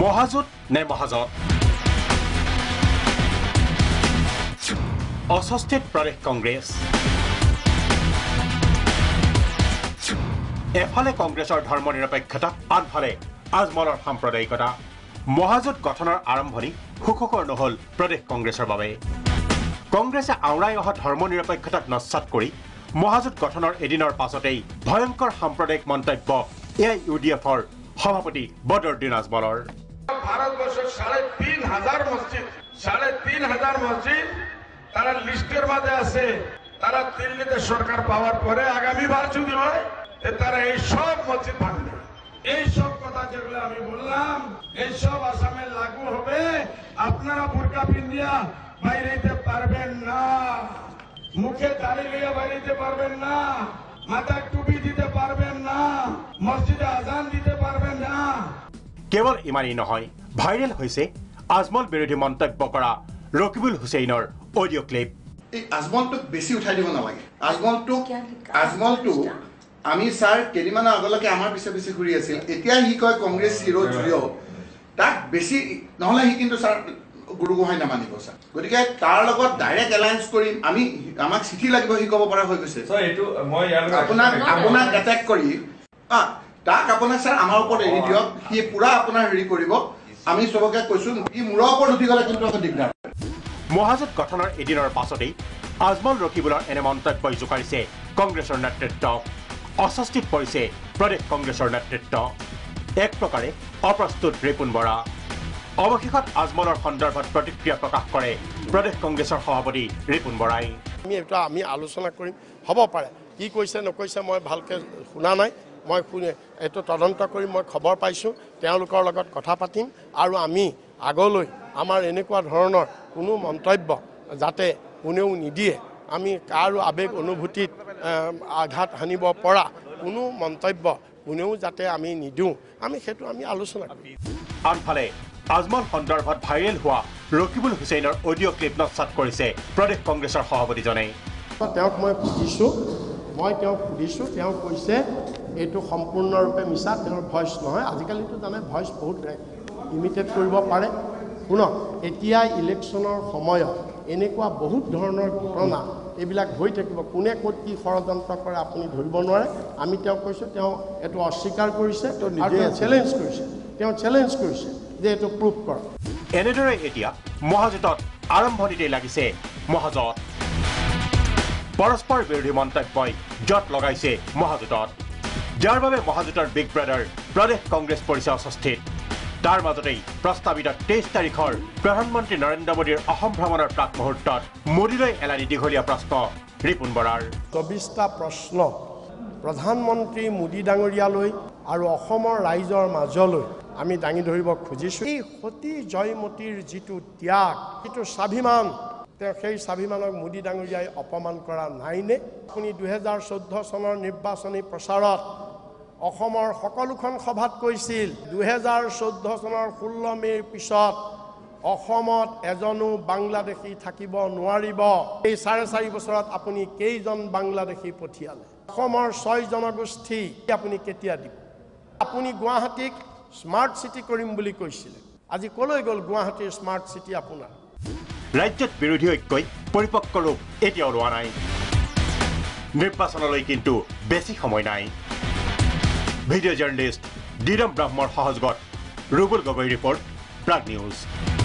মহাজোঁট নে মহাজত অস্বস্তিত প্ৰদেশ কংগ্ৰেছ। এফালে কংগ্ৰেছৰ ধৰ্ম নিৰপেক্ষতা আনফালে আজমলৰ সাম্প্ৰদায়িকতা। মহাজোঁট গঠনৰ আৰম্ভণি সুখকৰ নহল প্ৰদেশ কংগ্ৰেছৰ বাবে। কংগ্ৰেছে আওৰাই অহা ধৰ্ম নিৰপেক্ষতাক নস্বাত কৰি মহাজোঁট গঠনৰ এদিনৰ পাছতেই ভয়ংকৰ সাম্প্ৰদায়িক মন্তব্য এ আই ইউ ডি এফৰ সভাপতি বদৰুদ্দিন আজমলৰ। ভারতবর্ষের সাড়ে তিন হাজার মসজিদ, সাড়ে তিন হাজার মসজিদ তারা লিস্টের মাঝে আছে। তারা দিল্লিতে সরকার পাওয়ার পরে আগামীবার যদি হয় তারা এই সব মসজিদ ভাঙবে। এই সব কথা যেগুলো আমি বললাম, এই সব আসামে লাগু হবে। আপনারা বুরকা পিন্দিয়া বাইরেতে পারবেন না। মুখে দাড়ি লিয়ে বাইরেতে পারবেন না। মাথায় টুপি দিতে পারবেন না। মসজিদে আজান দিতে কেৱল ইমানেই নহয় ভাইৰেল হৈছে আজমল বিৰোধী মন্তব্য কৰা ৰকিবুল হুছেইনৰ অডিঅ' ক্লিপ এই আজমলটোক বেছি উঠাই দিব নালাগে। আজমলটোক আজমলটো আমি ছাৰ কেইদিনমানৰ আগলৈকে আমাৰ পিছে পিছে ঘূৰি আছিল। এতিয়া সি কয় কংগ্ৰেছ হিৰ' জুৰিঅ' তাক বেছি নহ'লে সি কিন্তু ছাৰ গুৰু গোহাঁই নামানিব ছাৰ। গতিকে তাৰ লগত ডাইৰেক্ট এলায়েন্স কৰিম। আমি আমাক চিঠি লাগিব সি ক'ব পৰা হৈ গৈছে। আপোনাক আপোনাক এটেক কৰি তাক আপোনাক ছাৰ আমাৰ ওপৰত এৰি দিয়ক। সি পূৰা আপোনাৰ হেৰি কৰিব। আমি চবকে কৈছোঁ সি মূৰৰ ওপৰত উঠি গ'লে কিন্তু আকৌ দিগদাৰ। মহাজোঁট গঠনৰ এদিনৰ পাছতেই আজমল ৰকিবুলৰ এনে মন্তব্যই জোকাৰিছে কংগ্ৰেছৰ নেতৃত্ব। অস্বস্তিত পৰিছে প্ৰদেশ কংগ্ৰেছৰ নেতৃত্ব। এক প্ৰকাৰে অপ্ৰস্তুত ৰিপুণ বৰা। অৱশেষত আজমলৰ সন্দৰ্ভত প্ৰতিক্ৰিয়া প্ৰকাশ কৰে প্ৰদেশ কংগ্ৰেছৰ সভাপতি ৰিপুণ বৰাই। আমি আমি আলোচনা কৰিম। হ'ব পাৰে। কি কৈছে নকৈছে মই ভালকৈ শুনা নাই। মই এইটো তদন্ত কৰি মই খবৰ পাইছোঁ তেওঁলোকৰ লগত কথা পাতিম আৰু আমি আগলৈ আমাৰ এনেকুৱা ধৰণৰ কোনো মন্তব্য যাতে কোনেও নিদিয়ে আমি কাৰো আৱেগ অনুভূতিত আঘাত সানিব পৰা কোনো মন্তব্য কোনেও যাতে আমি নিদিওঁ আমি সেইটো আমি আলোচনা কৰিম। আনফালে আজমল সন্দৰ্ভত ভাইৰেল হোৱা ৰকিবুল হুছেইনৰ অডিঅ' ক্লিপ নস্বাত কৰিছে প্ৰদেশ কংগ্ৰেছৰ সভাপতিজনে। তেওঁক মই সুধিছোঁ মই তেওঁক সুধিছোঁ তেওঁ কৈছে এইটো সম্পূৰ্ণৰূপে মিছা তেওঁৰ ভইচ নহয়। আজিকালিতো জানে ভইচ বহুত ইমিটেট কৰিব পাৰে। শুনক এতিয়া ইলেকশ্যনৰ সময়ত এনেকুৱা বহুত ধৰণৰ ঘটনা এইবিলাক হৈ থাকিব। কোনে ক'ত কি ষড়যন্ত্ৰ কৰে আপুনি ধৰিব নোৱাৰে। আমি তেওঁক কৈছোঁ তেওঁ এইটো অস্বীকাৰ কৰিছে আৰু তেওঁ চেলেঞ্জ কৰিছে। তেওঁ চেলেঞ্জ কৰিছে যে এইটো প্ৰুভ কৰক এনেদৰে এতিয়া মহাজোঁটত আৰম্ভণিতেই লাগিছে মহাজোঁট। পৰস্পৰ বিৰোধী মন্তব্যই জট লগাইছে মহাজোঁটত। যাৰ বাবে মহাজোঁটৰ বিগ ব্ৰাদাৰ প্ৰদেশ কংগ্ৰেছ পৰিচয় অস্বস্তিত তাৰ মাজতেই প্ৰস্তাৱিত তেইছ তাৰিখৰ প্ৰধানমন্ত্ৰী নৰেন্দ্ৰ মোদীৰ অসম ভ্ৰমণৰ প্ৰাক মুহূৰ্তত মোদীলৈ এলানি দীঘলীয়া প্ৰশ্ন ৰিপুণ বৰাৰ। চৌবিছটা প্ৰশ্ন প্ৰধানমন্ত্ৰী মোদী ডাঙৰীয়ালৈ আৰু অসমৰ ৰাইজৰ মাজলৈ আমি দাঙি ধৰিব খুজিছোঁ। এই সতী জয়মতীৰ যিটো ত্যাগ যিটো স্বাভিমান তেওঁ সেই স্বাভিমানক মোদী ডাঙৰীয়াই অপমান কৰা নাইনে। আপুনি দুহেজাৰ চৈধ্য চনৰ নিৰ্বাচনী প্ৰচাৰত অসমৰ সকলোখন সভাত কৈছিল দুহেজাৰ চৈধ্য চনৰ ষোল্ল মে'ৰ পিছত অসমত এজনো বাংলাদেশী থাকিব নোৱাৰিব। এই চাৰে চাৰি বছৰত আপুনি কেইজন বাংলাদেশী পঠিয়ালে? অসমৰ ছয় জনগোষ্ঠী আপুনি কেতিয়া দিব? আপুনি গুৱাহাটীক স্মাৰ্ট চিটি কৰিম বুলি কৈছিলে। আজি ক'লৈ গ'ল গুৱাহাটীৰ স্মাৰ্ট চিটি আপোনাৰ? ৰাজ্যত বিৰোধী ঐক্যই পৰিপক্ক ৰূপ এতিয়াও লোৱা নাই। নিৰ্বাচনলৈ কিন্তু বেছি সময় নাই। ভিডিঅ' জাৰ্নেলিষ্ট দিৰম ব্ৰহ্মৰ সহযোগত ৰুবুল গগৈ ৰিপৰ্ট প্ৰাগ নিউজ